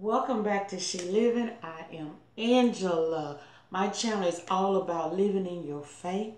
Welcome back to She Living. I am Angela. My channel is all about living in your faith,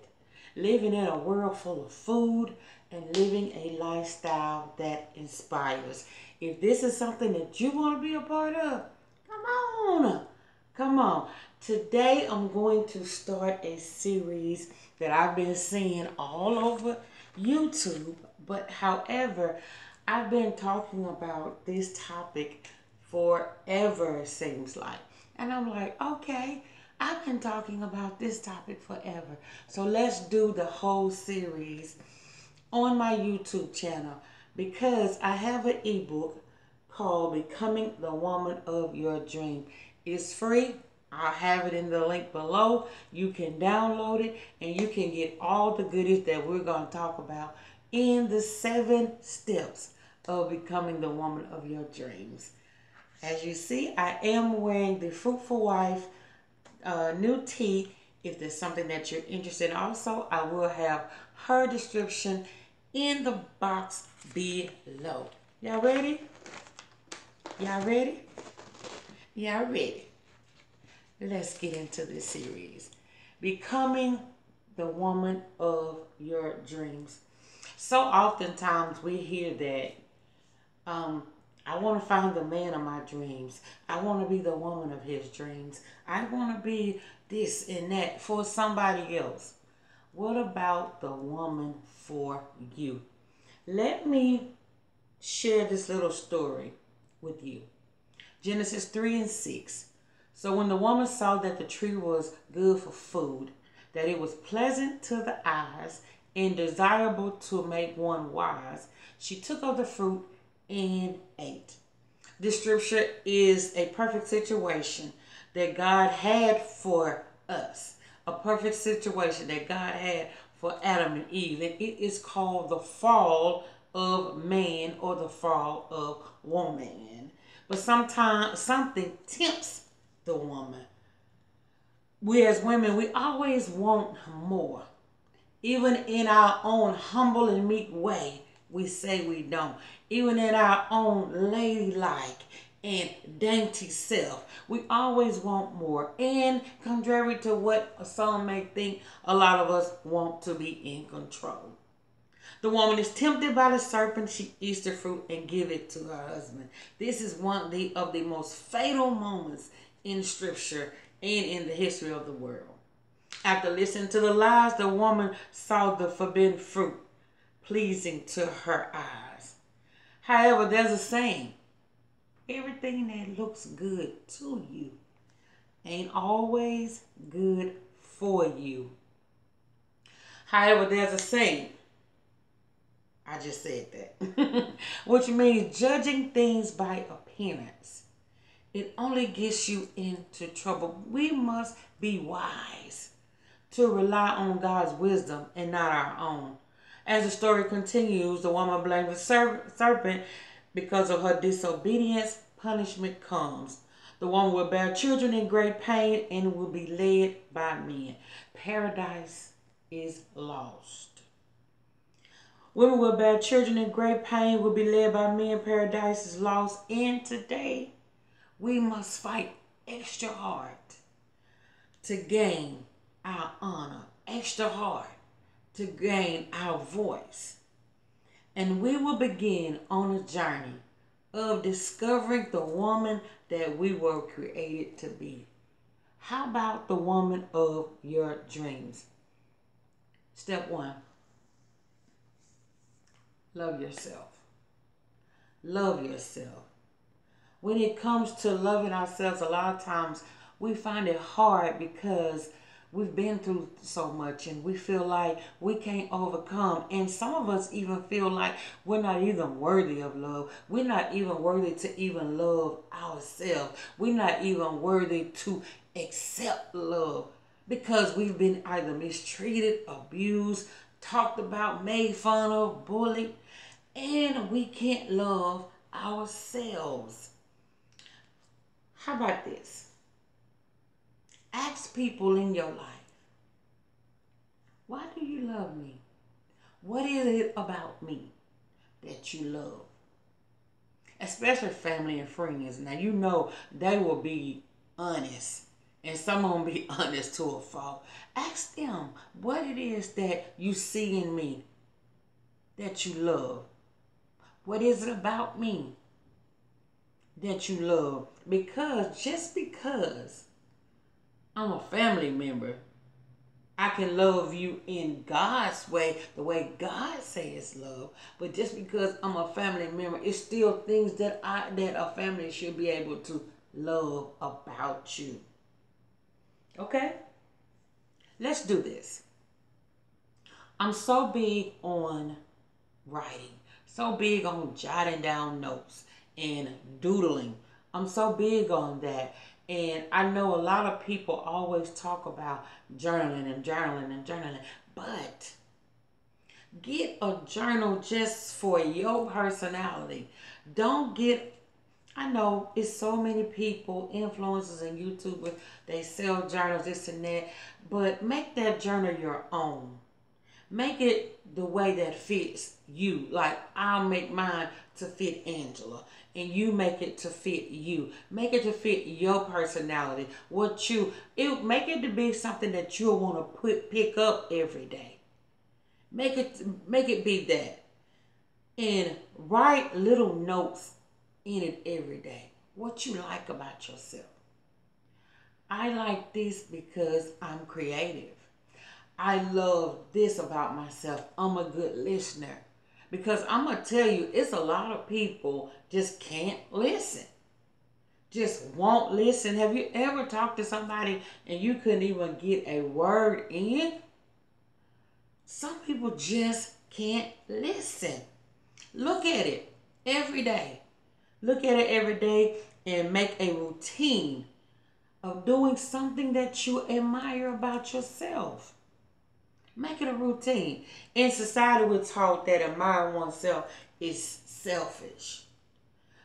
living in a world full of food, and living a lifestyle that inspires. If this is something that you want to be a part of, come on. Come on. Today I'm going to start a series that I've been seeing all over YouTube. But however, I've been talking about this topic forever, seems like. And I'm like, okay, I've been talking about this topic forever. So let's do the whole series on my YouTube channel because I have an ebook called Becoming the Woman of Your Dream. It's free. I'll have it in the link below. You can download it and you can get all the goodies that we're going to talk about in the seven steps of becoming the woman of your dreams. As you see, I am wearing the Fruitful Wife uh, new tee. If there's something that you're interested in, also, I will have her description in the box below. Y'all ready? Y'all ready? Y'all ready? Let's get into this series. Becoming the woman of your dreams. So oftentimes we hear that um, I want to find the man of my dreams. I want to be the woman of his dreams. I want to be this and that for somebody else. What about the woman for you? Let me share this little story with you. Genesis 3 and 6. So when the woman saw that the tree was good for food, that it was pleasant to the eyes and desirable to make one wise, she took of the fruit and 8. This scripture is a perfect situation that God had for us. A perfect situation that God had for Adam and Eve. And it is called the fall of man or the fall of woman. But sometimes something tempts the woman. We as women, we always want more. Even in our own humble and meek way, we say we don't. Even in our own ladylike and dainty self, we always want more. And contrary to what some may think, a lot of us want to be in control. The woman is tempted by the serpent. She eats the fruit and give it to her husband. This is one of the, of the most fatal moments in scripture and in the history of the world. After listening to the lies, the woman saw the forbidden fruit pleasing to her eyes. However, there's a saying everything that looks good to you ain't always good for you. However, there's a saying. I just said that. Which means judging things by appearance. It only gets you into trouble. We must be wise to rely on God's wisdom and not our own. As the story continues, the woman blames the serpent because of her disobedience. Punishment comes. The woman will bear children in great pain and will be led by men. Paradise is lost. Women will bear children in great pain, will be led by men. Paradise is lost. And today, we must fight extra hard to gain our honor, extra hard to gain our voice. And we will begin on a journey of discovering the woman that we were created to be. How about the woman of your dreams? Step one love yourself. Love yourself. When it comes to loving ourselves, a lot of times we find it hard because we've been through so much and we feel like we can't overcome. And some of us even feel like we're not even worthy of love. We're not even worthy to even love ourselves. We're not even worthy to accept love because we've been either mistreated, abused, talked about, made fun of, bullied, and we can't love ourselves. How about this? Ask people in your life, why do you love me? What is it about me that you love? especially family and friends. Now you know they will be honest, and some of them be honest to a fault. Ask them what it is that you see in me that you love. What is it about me that you love? Because just because I'm a family member, I can love you in God's way, the way God says love. But just because I'm a family member, it's still things that I that a family should be able to love about you. Okay? Let's do this. I'm so big on writing, so big on jotting down notes and doodling. I'm so big on that. And I know a lot of people always talk about journaling and journaling and journaling, but get a journal just for your personality. Don't get I know it's so many people, influencers and YouTubers, they sell journals, this and that, but make that journal your own. Make it the way that fits you. Like I'll make mine to fit Angela and you make it to fit you. Make it to fit your personality. What you it make it to be something that you'll want to put pick up every day. Make it make it be that. And write little notes in it every day. What you like about yourself. I like this because I'm creative. I love this about myself. I'm a good listener. Because I'm going to tell you, it's a lot of people just can't listen. Just won't listen. Have you ever talked to somebody and you couldn't even get a word in? Some people just can't listen. Look at it every day. Look at it every day and make a routine of doing something that you admire about yourself. Make it a routine. In society, we're taught that admiring oneself is selfish.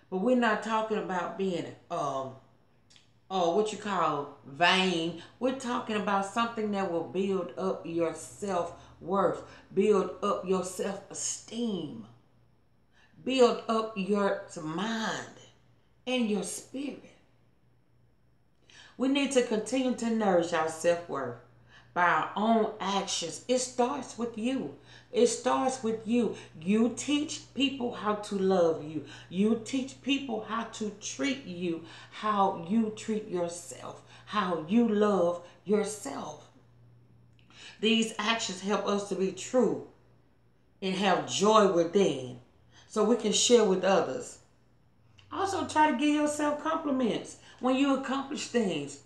But we're not talking about being um or what you call vain. We're talking about something that will build up your self-worth, build up your self-esteem, build up your mind and your spirit. We need to continue to nourish our self-worth by our own actions. It starts with you. It starts with you. You teach people how to love you. You teach people how to treat you, how you treat yourself, how you love yourself. These actions help us to be true and have joy within so we can share with others. Also, try to give yourself compliments when you accomplish things.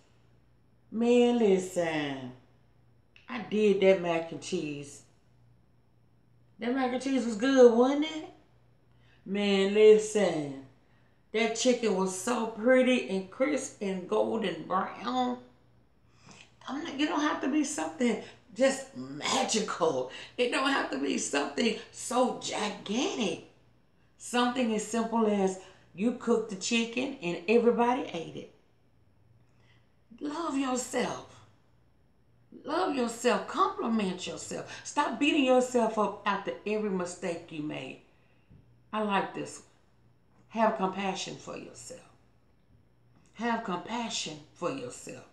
Man, listen. I did that mac and cheese. That mac and cheese was good, wasn't it? Man, listen. That chicken was so pretty and crisp and golden brown. I'm not, you don't have to be something just magical. It don't have to be something so gigantic. Something as simple as you cooked the chicken and everybody ate it. Love yourself. Love yourself. Compliment yourself. Stop beating yourself up after every mistake you made. I like this one. Have compassion for yourself. Have compassion for yourself.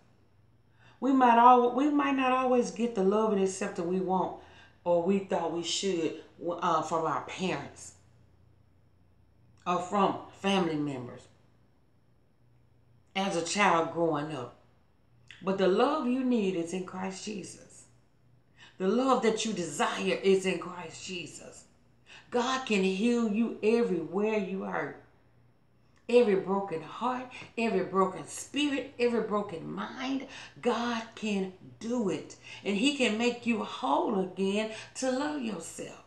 We might all we might not always get the love and acceptance we want or we thought we should uh, from our parents or from family members as a child growing up. But the love you need is in Christ Jesus. The love that you desire is in Christ Jesus. God can heal you everywhere you hurt. Every broken heart, every broken spirit, every broken mind, God can do it. And He can make you whole again to love yourself.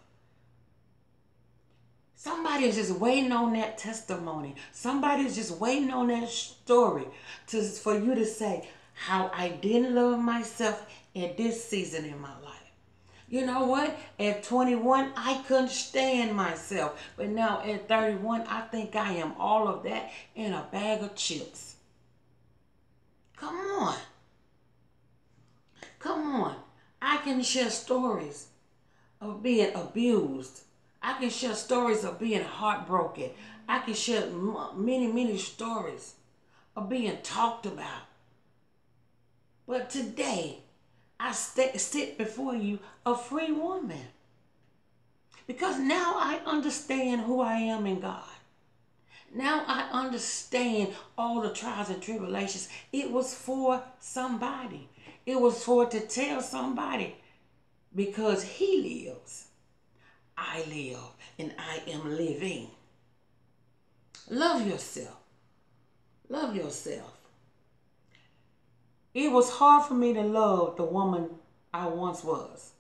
Somebody is just waiting on that testimony. Somebody is just waiting on that story to, for you to say, how I didn't love myself in this season in my life. You know what? At 21, I couldn't stand myself. But now at 31, I think I am all of that in a bag of chips. Come on. Come on. I can share stories of being abused. I can share stories of being heartbroken. I can share many, many stories of being talked about. But today, I st- sit before you a free woman. Because now I understand who I am in God. Now I understand all the trials and tribulations. It was for somebody. It was for to tell somebody because he lives. I live and I am living. Love yourself. Love yourself. It was hard for me to love the woman I once was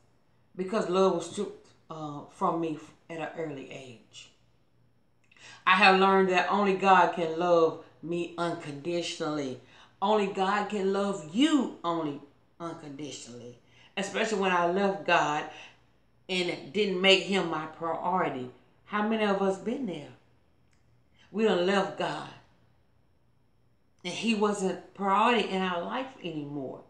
because love was stripped uh, from me at an early age. I have learned that only God can love me unconditionally. Only God can love you only unconditionally. Especially when I left God and didn't make him my priority. How many of us been there? We done left God. And he wasn't priority in our life anymore.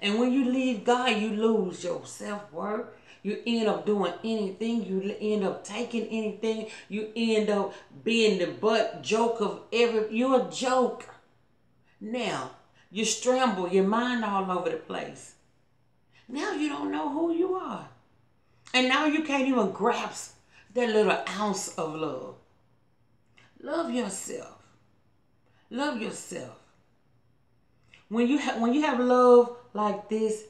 And when you leave God, you lose your self-worth. You end up doing anything. You end up taking anything. You end up being the butt joke of every. You're a joke. Now, you scramble your mind all over the place. Now you don't know who you are. And now you can't even grasp that little ounce of love. Love yourself. Love yourself. When you have when you have love like this,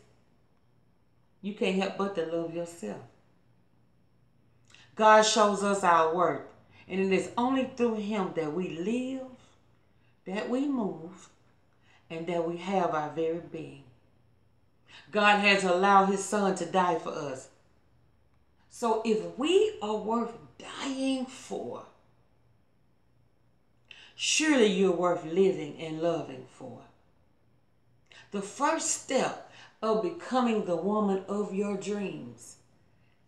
you can't help but to love yourself. God shows us our worth, and it is only through him that we live, that we move, and that we have our very being. God has allowed his son to die for us. So if we are worth dying for, surely you're worth living and loving for. The first step of becoming the woman of your dreams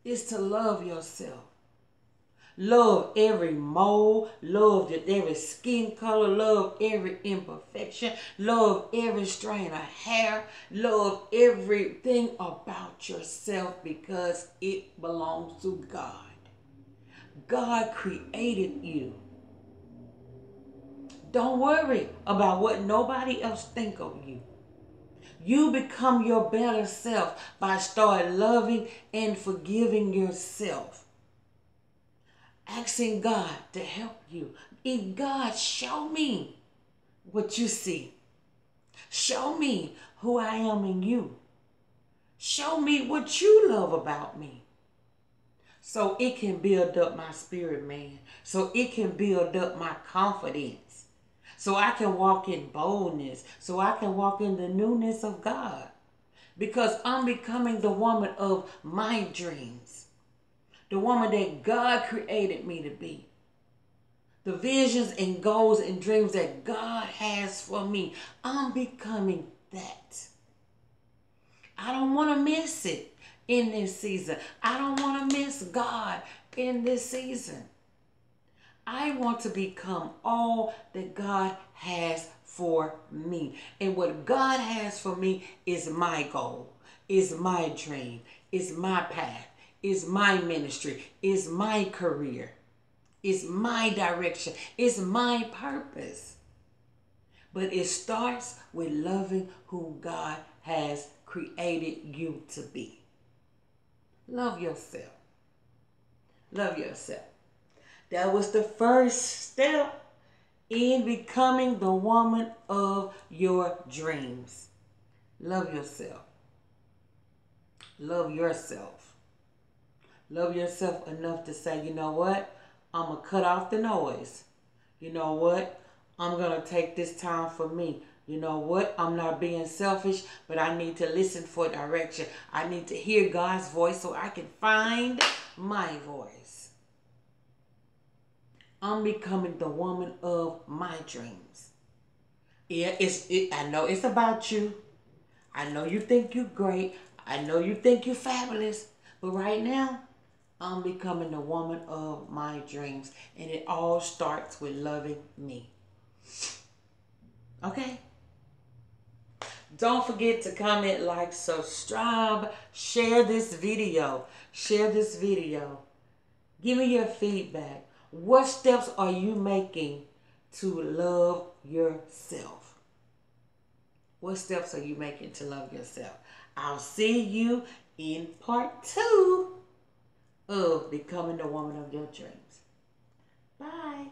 is to love yourself. Love every mole, love every skin color, love every imperfection, love every strain of hair, love everything about yourself because it belongs to God. God created you. Don't worry about what nobody else think of you. You become your better self by start loving and forgiving yourself. Asking God to help you. If God, show me what you see. Show me who I am in you. Show me what you love about me. So it can build up my spirit, man. So it can build up my confidence so I can walk in boldness, so I can walk in the newness of God. Because I'm becoming the woman of my dreams, the woman that God created me to be. The visions and goals and dreams that God has for me, I'm becoming that. I don't want to miss it in this season. I don't want to miss God in this season. I want to become all that God has for me. And what God has for me is my goal, is my dream, is my path, is my ministry, is my career, is my direction, is my purpose. But it starts with loving who God has created you to be. Love yourself. Love yourself. That was the first step in becoming the woman of your dreams. Love yourself. Love yourself. Love yourself enough to say, you know what? I'm going to cut off the noise. You know what? I'm going to take this time for me. You know what? I'm not being selfish, but I need to listen for direction. I need to hear God's voice so I can find my voice. I'm becoming the woman of my dreams. Yeah, it's it, I know it's about you. I know you think you're great. I know you think you're fabulous. But right now, I'm becoming the woman of my dreams. And it all starts with loving me. Okay? Don't forget to comment, like, subscribe, share this video. Share this video. Give me your feedback. What steps are you making to love yourself? What steps are you making to love yourself? I'll see you in part two of Becoming the Woman of Your Dreams. Bye.